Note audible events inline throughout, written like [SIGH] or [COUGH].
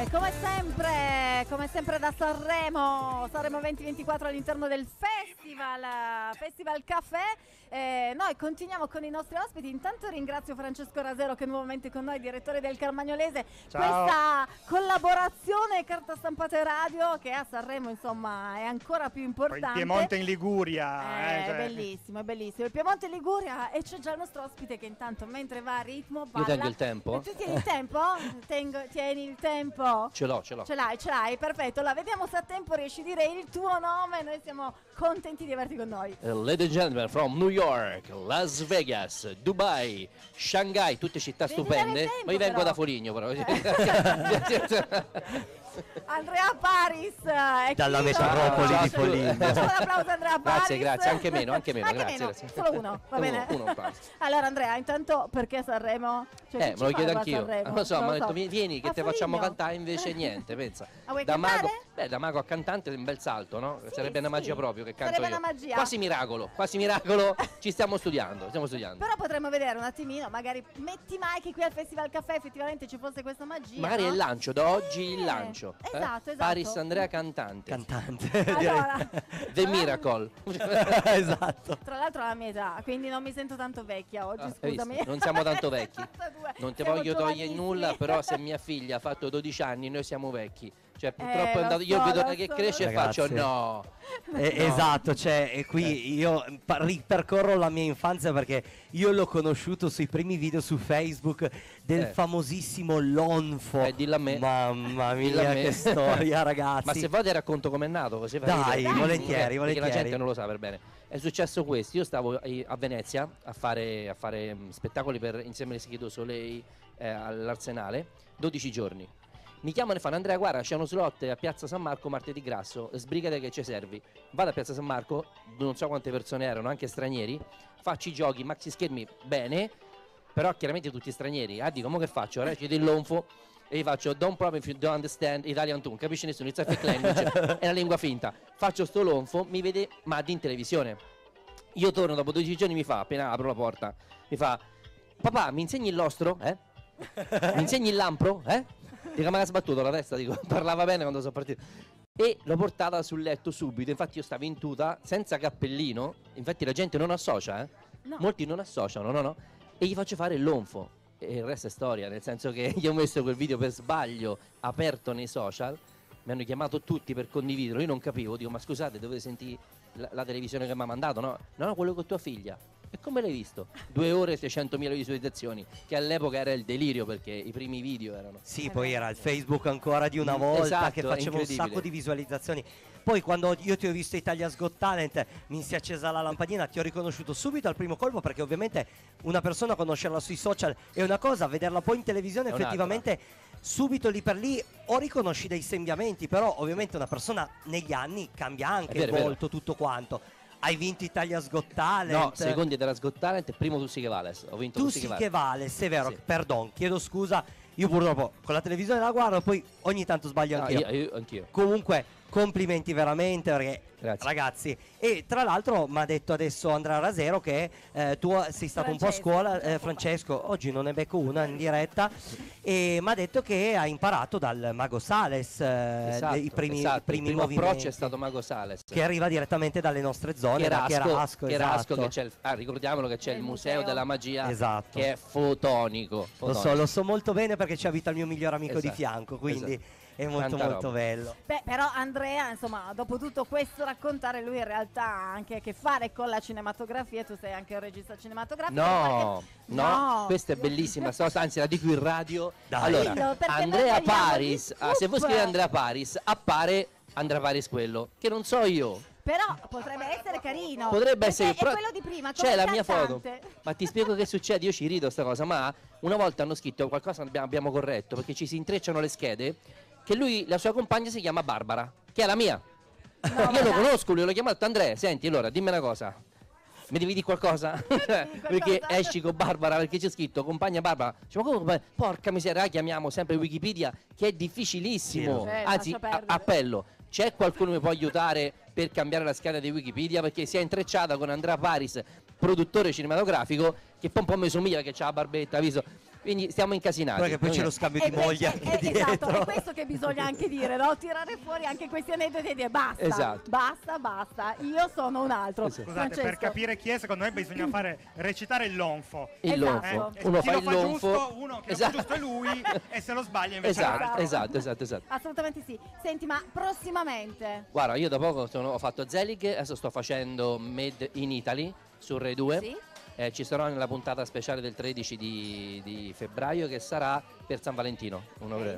E come sempre, come sempre da Sanremo, Sanremo 2024 all'interno del festival, Festival Caffè. Eh, noi continuiamo con i nostri ospiti. Intanto ringrazio Francesco Rasero che è nuovamente con noi, direttore del Carmagnolese. Ciao. Questa collaborazione carta stampate radio che a Sanremo insomma è ancora più Poi importante. il Piemonte in Liguria. Eh, eh, cioè- bellissimo, è bellissimo. Il Piemonte in Liguria e c'è già il nostro ospite che intanto mentre va a ritmo Io balla. tengo il tempo? E tu tieni il tempo? Tengo- tieni il tempo. Ce l'ho, ce l'ho. Ce l'hai, ce l'hai, perfetto. Allora vediamo se a tempo riesci a dire il tuo nome. Noi siamo contenti di averti con noi. Uh, Ladies and gentlemen, from New York, Las Vegas, Dubai, Shanghai, tutte città Devi stupende. tempo, Ma io vengo però. da Foligno, però. [LAUGHS] [LAUGHS] Andrea Paris. eh, Dalla chi metropoli di Foligno. Facciamo un applauso a Andrea Paris. Grazie, grazie, anche meno, anche meno, Anche grazie, meno, grazie. Solo uno, va Uno, bene. uno, [LAUGHS] allora Andrea, intanto perché Sanremo? Cioè, Eh, me lo chiedo a anch'io. Non lo so, Non mi hanno detto so. "Vi- vieni che A te facciamo Foligno? cantare, invece niente, pensa. [LAUGHS] Ah, vuoi da mago, cantare? Beh, da mago a cantante è un bel salto, no? Sì, Sarebbe una sì. magia proprio che canto Sarebbe io. una magia. Quasi miracolo, quasi miracolo. [LAUGHS] Ci stiamo studiando, stiamo studiando. Però potremmo vedere un attimino, magari metti mai che qui al Festival Caffè effettivamente ci fosse questa magia. Magari no? è il lancio, da oggi il Eh, lancio. eh? esatto, esatto. Paris Andrea cantante. Cantante. [LAUGHS] Allora, The Miracle. [LAUGHS] esatto. tra l'altro ha la mia età, quindi non mi sento tanto vecchia oggi, Ah, scusami. visto? Non siamo tanto vecchi. 62. Non ti Siamo voglio togliere nulla, però se mia figlia ha fatto 12 anni, noi siamo vecchi. Cioè, purtroppo Eh, è andato. Io so, vedo lo che so, cresce e so. faccio no. Eh, No. Esatto, cioè, e qui io pa- ripercorro la mia infanzia perché io l'ho conosciuto sui primi video su Facebook del Eh. famosissimo Lonfo. Eh, dillo a me. Mamma a mia, me. che storia, [LAUGHS] ragazzi. Ma se vuoi ti racconto com'è nato, così fa Dai, ridere. volentieri, Perché la volentieri. gente non lo sa per bene. È successo questo, io stavo eh, a Venezia a fare, a fare mm, spettacoli per, insieme alle Schido Soleil eh, all'Arsenale, 12 giorni. Mi chiamano e fanno Andrea guarda c'è uno slot a Piazza San Marco martedì grasso, sbrigate che ci servi. Vado a Piazza San Marco, non so quante persone erano, anche stranieri, faccio i giochi, maxi schermi, bene, però chiaramente tutti stranieri. Ah dico, mo che faccio? Recito il lonfo e gli faccio don't problem if you don't understand Italian tune, capisci nessuno, it's a fake language, [LAUGHS] è una lingua finta. Faccio sto lonfo, mi vede Maddi in televisione. Io torno dopo 12 giorni mi fa, appena apro la porta, mi fa papà mi insegni il lostro? Eh? [LAUGHS] Mi insegni il lampro? Eh? Dico ma ha sbattuto la testa, dico, [LAUGHS] parlava bene quando sono partito. E l'ho portata sul letto subito, infatti io stavo in tuta, senza cappellino, infatti la gente non associa, eh? No. Molti non associano, no no, e gli faccio fare lonfo. E il resto è storia, nel senso che [LAUGHS] gli ho messo quel video per sbaglio aperto nei social, mi hanno chiamato tutti per condividerlo, io non capivo, dico ma scusate dovete sentire la, la televisione che mi ha mandato, no? No, no, quello con tua figlia. E come l'hai visto? Due ore e 600.000 visualizzazioni, che all'epoca era il delirio perché i primi video erano... Sì, poi era il Facebook ancora di una Mm, volta esatto, che faceva un sacco di visualizzazioni. Poi quando io ti ho visto Italia's Got Talent mi si è accesa la lampadina, ti ho riconosciuto subito al primo colpo perché ovviamente una persona conoscerla sui social è una cosa, vederla poi in televisione È un'altra. effettivamente subito lì per lì o riconosci dei sembiamenti, però ovviamente una persona negli anni cambia anche vero, il volto, tutto quanto. Hai vinto Italia's Got Talent. No, secondi della Got Talent, primo tu sì che vales. Ho vinto Tu tu sì che che vale, se è vero, Sì. perdon, chiedo scusa. Io purtroppo con la televisione la guardo, poi ogni tanto sbaglio No, anch'io. io, io- anch'io. Comunque, complimenti veramente perché Grazie. ragazzi. E tra l'altro mi ha detto adesso Andrea Rasero che eh, tu sei stato un po' a Francesco. scuola, eh, Francesco, oggi non ne becco una in diretta, e mi ha detto che ha imparato dal Mago Sales eh, Esatto, i primi, esatto. i primi il primo approccio è stato Mago Sales. Che arriva direttamente dalle nostre zone, da Cherasco, Cherasco, Cherasco esatto. che il, ah, ricordiamolo che c'è Il il museo. museo della magia Esatto. che è fotonico. Lo fotonico. so, lo so molto bene perché ci abita il mio migliore amico di Esatto, fianco, quindi esatto. È molto Tanta molto roba. bello. Beh, però Andrea, insomma, dopo tutto questo raccontare, lui in realtà ha anche a che fare con la cinematografia. Tu sei anche un regista cinematografico. No, perché- no, questa è bellissima storia, anzi la dico in radio. Dai. Allora, Dillo, Andrea Paris, ah, se voi scrivete Andrea Paris, appare Andrea Paris quello, che non so io. Però potrebbe essere carino. Potrebbe essere È però- quello di prima. C'è la mia foto. Ma ti spiego che succede, io ci rido sta cosa, ma una volta hanno scritto qualcosa abbiamo corretto perché ci si intrecciano le schede che lui la sua compagna si chiama Barbara, che è la mia. No, io lo conosco, lui l'ho chiamato Andrea, senti, allora dimmi una cosa. Mi devi dire qualcosa? [LAUGHS] perché esci con Barbara, perché c'è scritto compagna Barbara. Dice, ma come? Porca miseria, chiamiamo sempre Wikipedia, che è difficilissimo. Eh, Anzi, a- appello. C'è qualcuno che può aiutare per cambiare la scheda di Wikipedia? Perché si è intrecciata con Andrea Paris produttore cinematografico che poi un po' mi somiglia perché c'ha la barbetta, viso. Quindi stiamo incasinati. Perché poi c'è lo scambio di mogli que- anche eh, dietro. Esatto, è questo che bisogna anche dire, no? Tirare fuori anche questi aneddoti e dire basta, Esatto. basta, basta, io sono un altro. Esatto. Scusate, per Francesco. capire chi è, secondo me bisogna [CLEARS THROAT] fare recitare il lonfo. il Esatto. lonfo. Eh, Uno chi fa lo il fa lonfo. giusto, uno che Esatto. lo fa giusto è lui [LAUGHS] e se lo sbaglia invece Esatto, l'altro. esatto, esatto, esatto. Assolutamente sì. Senti, ma prossimamente? Guarda, io da poco sono- ho fatto Zelig, adesso sto facendo Made in Italy su Rai 2. Sì? Eh, ci sarò nella puntata speciale del 13 di, di febbraio che sarà per San Valentino.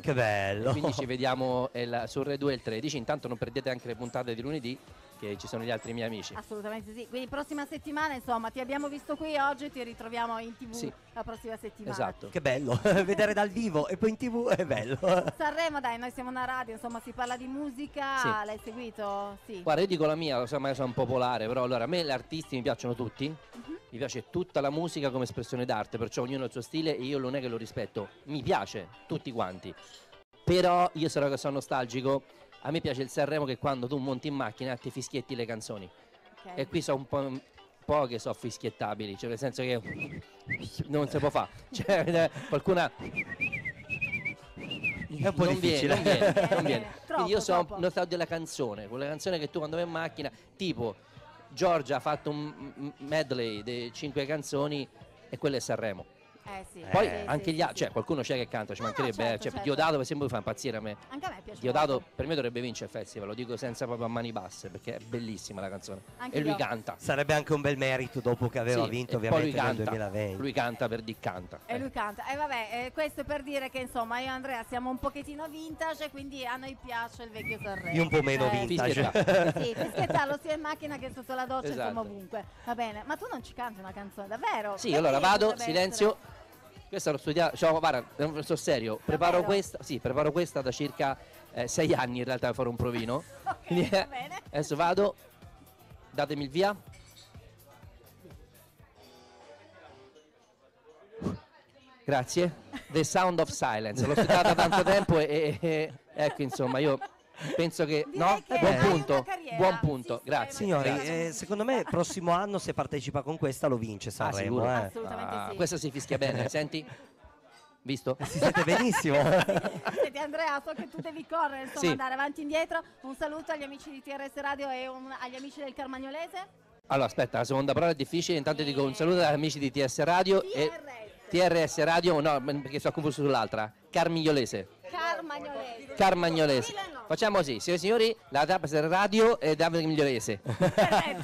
Che bello. Quindi ci vediamo il- su Rai 2 il 13. Intanto non perdete anche le puntate di lunedì, che ci sono gli altri miei amici. Assolutamente sì. Quindi prossima settimana, insomma, ti abbiamo visto qui oggi e ti ritroviamo in tv Sì. la prossima settimana. Esatto. Che bello, [LAUGHS] vedere dal vivo e poi in tv è bello. [LAUGHS] Sanremo, dai, noi siamo una radio, insomma, si parla di musica. Sì. L'hai seguito? Sì. Guarda, io dico la mia, lo so, ma io sono popolare, però allora a me gli artisti mi piacciono tutti, Mhm. mi piace tutta la musica come espressione d'arte, perciò ognuno ha il suo stile e io non è che lo rispetto, mi piace, tutti quanti. Però io sarò che sono nostalgico, a me piace il Sanremo che quando tu monti in macchina ti fischietti le canzoni. Ok. E qui sono un po', un po' che sono fischiettabili, cioè nel senso che non si può fare. Cioè, [LAUGHS] eh, qualcuna È un po' non difficile. Viene, non viene, non [LAUGHS] Viene, troppo, Quindi io sono troppo. nostalgico della canzone, quella canzone che tu quando vai in macchina, tipo Giorgia ha fatto un medley di cinque canzoni e quello è Sanremo. Eh sì. Poi sì, anche sì, gli altri, sì, cioè qualcuno c'è che canta, ci No, mancherebbe, eh. certo, cioè, certo. Diodato per esempio mi fa impazzire a me. Anche a me piace. Diodato molto. per me dovrebbe vincere il festival, lo dico senza proprio a mani basse perché è bellissima la canzone. Anche e lui io. canta. Sarebbe anche un bel merito dopo che aveva Sì, vinto ovviamente lui nel canta, 2020. Lui canta per di canta. E Eh. lui canta. E vabbè, eh, questo è per dire che insomma io e Andrea siamo un pochettino vintage quindi a noi piace il vecchio Sanremo. Io un po' meno Eh, vintage. Fischietta. [LAUGHS] Sì, fischiettarlo sia in macchina che sotto la doccia, Esatto. insomma ovunque. Va bene, ma tu non ci canti una canzone, davvero? Sì, allora vado, silenzio. Questa l'ho studiata, cioè, guarda, non sto serio, preparo questa, sì, preparo questa da circa eh, sei anni in realtà per fare un provino. [LAUGHS] Ok, Quindi, va eh, bene. Adesso vado, datemi il via. Grazie. The Sound of Silence, l'ho studiata tanto tempo e, e- e- ecco insomma io penso che... Direi No? che Buon punto, carriera. buon punto, Sì, grazie. Signori, Grazie. eh, secondo me prossimo anno se partecipa con questa lo vince Ah, Sanremo. sicuro? eh. Assolutamente Ah, sì. Questa si fischia bene, senti? Visto? Si sente benissimo. [LAUGHS] Senti Andrea, so che tu devi correre, insomma, Sì. andare avanti e indietro. Un saluto agli amici di TRS Radio e un- agli amici del Carmagnolese. Allora, aspetta, la seconda parola è difficile. Intanto dico un saluto agli amici di TS Radio e TRS Radio, no, perché sono confuso sull'altra. Carmigliolese. Carmagnolese. Carmagnolese. Facciamo così, signori e signori, la TRS Radio e Davide [LAUGHS]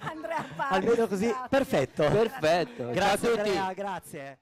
Andrea Parri. Almeno così, Grazie. perfetto. Perfetto. Grazie Ciao a tutti. Andrea, grazie.